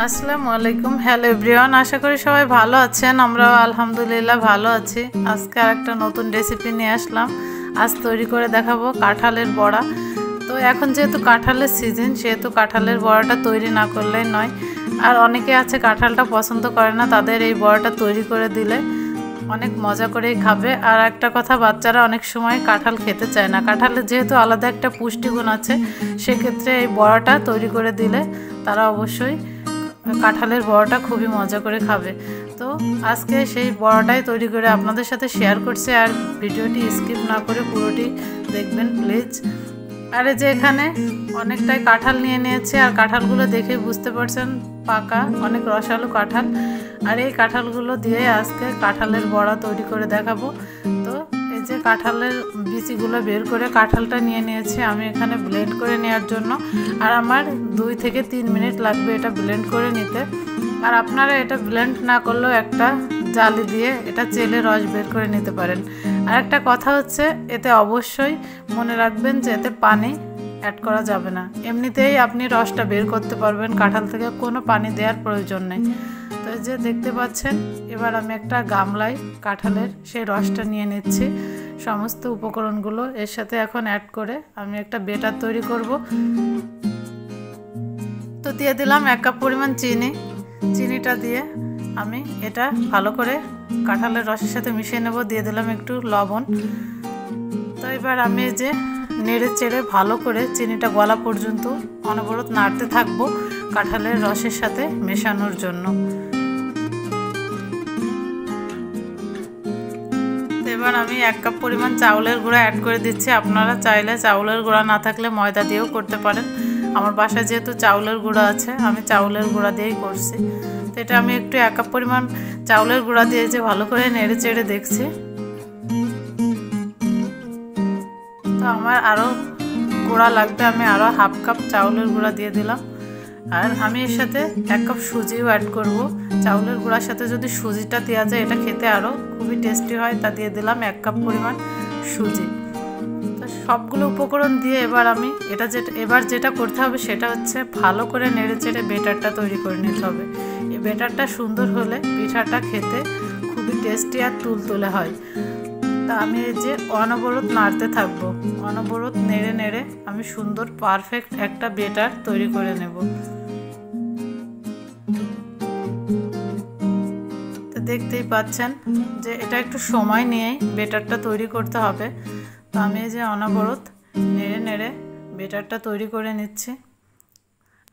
আসসালামু আলাইকুম। Hello everyone আশা করি সবাই ভালো আছেন। আমরাও আলহামদুলিল্লাহ ভালো আছি। আজকে আর একটা নতুন রেসিপি নিয়ে আসলাম। আজ তৈরি করে দেখাবো কাঁঠালের বড়া। তো এখন যেহেতু কাঁঠালের সিজন সেহেতু কাঁঠালের বড়াটা তৈরি না করলেই নয়। আর অনেকে আছে কাঁঠালটা পছন্দ করে না, তাদের এই বড়াটা তৈরি করে দিলে অনেক মজা করেই খাবে। আর একটা কথা, বাচ্চারা অনেক সময় কাঁঠাল খেতে চায় না। কাঁঠালের যেহেতু আলাদা একটা পুষ্টিগুণ আছে, সেক্ষেত্রে এই বড়াটা তৈরি করে দিলে তারা অবশ্যই কাঁঠালের বড়াটা খুবই মজা করে খাবে। তো আজকে সেই বড়াটাই তৈরি করে আপনাদের সাথে শেয়ার করছি আর ভিডিওটি স্কিপ না করে পুরোটি দেখবেন প্লিজ আর যে এখানে অনেকটাই কাঁঠাল নিয়ে নিয়েছে আর কাঁঠালগুলো দেখে বুঝতে পারছেন পাকা, অনেক রসালো কাঁঠাল। আর এই কাঁঠালগুলো দিয়ে আজকে কাঁঠালের বড়া তৈরি করে দেখাবো। যে কাঁঠালের বিচিগুলো বের করে কাঁঠালটা নিয়ে নিয়েছি, আমি এখানে ব্লেন্ড করে নেওয়ার জন্য। আর আমার দুই থেকে তিন মিনিট লাগবে এটা ব্লেন্ড করে নিতে। আর আপনারা এটা ব্লেন্ড না করলেও একটা জালি দিয়ে এটা চেলে রস বের করে নিতে পারেন। আর একটা কথা হচ্ছে, এতে অবশ্যই মনে রাখবেন যে এতে পানি অ্যাড করা যাবে না। এমনিতেই আপনি রসটা বের করতে পারবেন, কাঁঠাল থেকে কোনো পানি দেওয়ার প্রয়োজন নেই। তো যে দেখতে পাচ্ছেন, এবার আমি একটা গামলায় কাঁঠালের সেই রসটা নিয়ে নিচ্ছি। সমস্ত উপকরণগুলো এর সাথে এখন অ্যাড করে আমি একটা বেটার তৈরি করব। তো দিয়ে দিলাম এক কাপ পরিমাণ চিনি। চিনিটা দিয়ে আমি এটা ভালো করে কাঁঠালের রসের সাথে মিশিয়ে নেব। দিয়ে দিলাম একটু লবণ। তো এবার আমি যে নেড়ে চেড়ে ভালো করে চিনিটা গলা পর্যন্ত অনবরত নাড়তে থাকব কাঁঠালের রসের সাথে মেশানোর জন্য। এবার আমি এক কাপ পরিমাণ চাউলের গুঁড়া অ্যাড করে দিচ্ছি। আপনারা চাইলে চাউলের গুঁড়া না থাকলে ময়দা দিয়েও করতে পারেন। আমার বাসায় যেহেতু চাউলের গুঁড়া আছে, আমি চাউলের গুঁড়া দিয়েই করছি। তো এটা আমি একটু এক কাপ পরিমাণ চাউলের গুঁড়া দিয়ে যে ভালো করে নেড়ে চেড়ে দেখছি। তো আমার আরও গুঁড়া লাগবে, আমি আরও হাফ কাপ চাউলের গুঁড়া দিয়ে দিলাম। আর আমি এর সাথে এক কাপ সুজিও অ্যাড করব। চাউলের গুঁড়ার সাথে যদি সুজিটা দেওয়া যায়, এটা খেতে আরও খুবই টেস্টি হয়। তা দিয়ে দিলাম এক কাপ পরিমাণ সুজি। তো সবগুলো উপকরণ দিয়ে এবার আমি এটা যেটা, এবার যেটা করতে হবে সেটা হচ্ছে ভালো করে নেড়ে চেড়ে বেটারটা তৈরি করে নিতে হবে। এই বেটারটা সুন্দর হলে পিঠাটা খেতে খুবই টেস্টি আর তুলতুলে হয়। তা আমি এই যে অনবরত নাড়তে থাকব। অনবরত নেড়ে নেড়ে আমি সুন্দর পারফেক্ট একটা বেটার তৈরি করে নেব। দেখতেই পাচ্ছেন যে এটা একটু সময় নিয়েই বেটারটা তৈরি করতে হবে। তো আমি এই যে অনবরত নেড়ে নেড়ে বেটারটা তৈরি করে নিচ্ছি।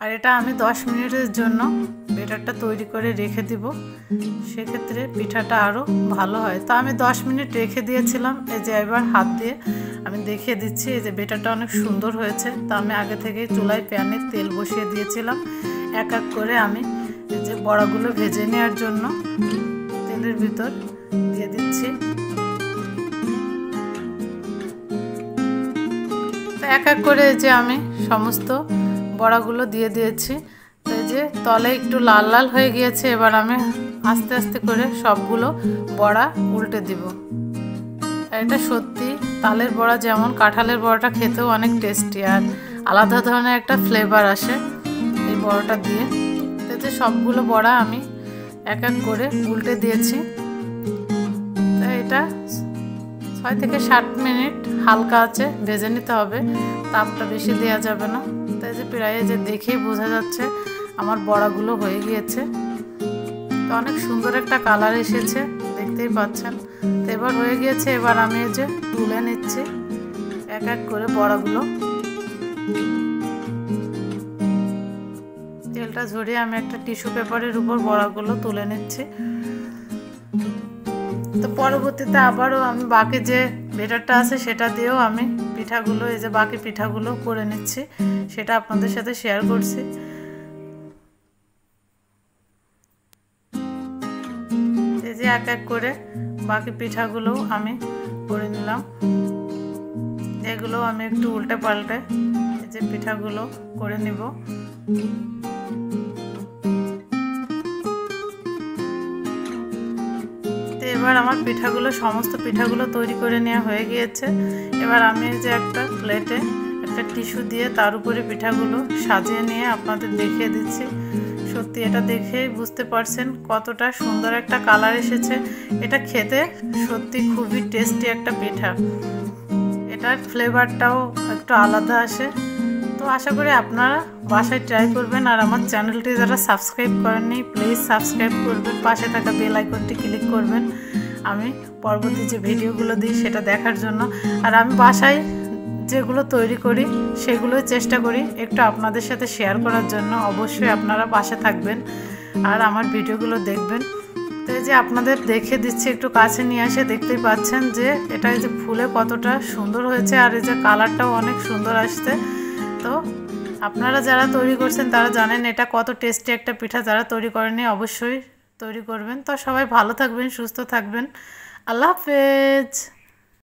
আর এটা আমি দশ মিনিটের জন্য বেটারটা তৈরি করে রেখে দিব। সেক্ষেত্রে পিঠাটা আরও ভালো হয়। তো আমি দশ মিনিট রেখে দিয়েছিলাম। এই যে এবার হাত দিয়ে আমি দেখিয়ে দিচ্ছি এই যে বেটারটা অনেক সুন্দর হয়েছে। তো আমি আগে থেকে চুলায় প্যানে তেল বসিয়ে দিয়েছিলাম। এক এক করে আমি এই যে বড়াগুলো ভেজে নেওয়ার জন্য তেলের ভিতর দিয়ে দিচ্ছি। এক এক করে যে আমি সমস্ত বড়াগুলো দিয়ে দিয়েছি। তো এই যে তলে একটু লাল লাল হয়ে গিয়েছে, এবার আমি আস্তে আস্তে করে সবগুলো বড়া উল্টে দিব। এটা সত্যি, তালের বড়া যেমন কাঁঠালের বড়াটা খেতেও অনেক টেস্টি আর আলাদা ধরনের একটা ফ্লেভার আসে এই বড়াটা দিয়ে। তো যে সবগুলো বড়া আমি এক এক করে উল্টে দিয়েছি। তো এটা ছয় থেকে ষাট মিনিট হালকা আছে, ভেজে নিতে হবে। তাপটা বেশি দেওয়া যাবে না। তাই যে প্রায় যে দেখেই বোঝা যাচ্ছে আমার বড়াগুলো হয়ে গিয়েছে। তো অনেক সুন্দর একটা কালার এসেছে, দেখতেই পাচ্ছেন। তো এবার হয়ে গিয়েছে, এবার আমি এই যে তুলে নিচ্ছি। এক এক করে বড়াগুলো। তেলটা ঝরিয়ে আমি একটা টিস্যু পেপারের উপর বড়াগুলো তুলে নিচ্ছি। তো পরবর্তীতে আবারও আমি বাকি যে বেটারটা আছে সেটা দিয়েও আমি পিঠাগুলো, এই যে বাকি পিঠাগুলো করে নিচ্ছি, সেটা আপনাদের সাথে শেয়ার করছি। এই যে এক এক করে বাকি পিঠাগুলো আমি করে নিলাম। এগুলো আমি একটু উল্টে পাল্টে এই যে পিঠাগুলো করে নিব। এবার আমার পিঠাগুলো, সমস্ত পিঠাগুলো তৈরি করে নেওয়া হয়ে গিয়েছে। এবার আমি যে একটা প্লেটে একটা টিস্যু দিয়ে তার উপরে পিঠাগুলো সাজিয়ে নিয়ে আপনাদের দেখিয়ে দিচ্ছি। সত্যি এটা দেখে বুঝতে পারছেন কতটা সুন্দর একটা কালার এসেছে। এটা খেতে সত্যি খুবই টেস্টি একটা পিঠা। এটার ফ্লেভারটাও একটু আলাদা আসে। তো আশা করি আপনারা বাসায় ট্রাই করবেন আর আমার চ্যানেলটি যারা সাবস্ক্রাইব করেননি প্লিজ সাবস্ক্রাইব করবেন। পাশে থাকা বেল আইকনটি ক্লিক করবেন। আমি পরবর্তী যে ভিডিওগুলো দিই, সেটা দেখার জন্য। আর আমি বাসায় যেগুলো তৈরি করি, সেগুলোই চেষ্টা করি একটু আপনাদের সাথে শেয়ার করার জন্য। অবশ্যই আপনারা পাশে থাকবেন আর আমার ভিডিওগুলো দেখবেন। তো এই যে আপনাদের দেখে দিচ্ছি, একটু কাছে নিয়ে আসে দেখতেই পাচ্ছেন যে এটা এই যে ফুলে কতটা সুন্দর হয়েছে আর এই যে কালারটাও অনেক সুন্দর আসছে। তো আপনারা যারা তৈরি করছেন, তারা জানেন এটা কত টেস্টি একটা পিঠা। যারা তৈরি করেনি অবশ্যই তৈরি করবেন। তো সবাই ভালো থাকবেন, সুস্থ থাকবেন। আল্লাহ হাফেজ।